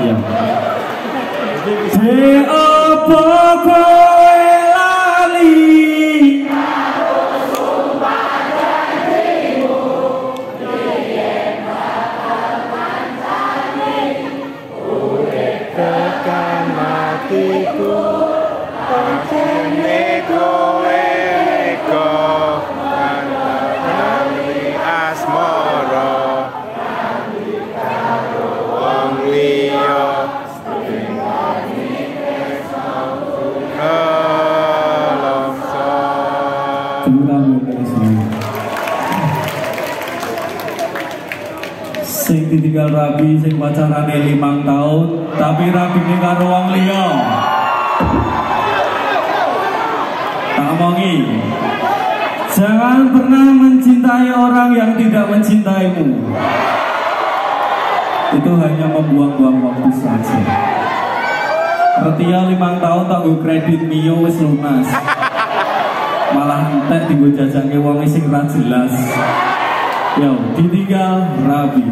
Yeah. There are Sing ditinggal rabi sing pacarane limang tahun tapi rabi ini karo wong liya. Tak omongi. Jangan pernah mencintai orang yang tidak mencintaimu. Itu hanya membuang-buang waktu saja. Retia limang tahun tak gue kredit Mio wis lunas. Malah entek digo jajange wong sing jelas. Yo, ditinggal rabi.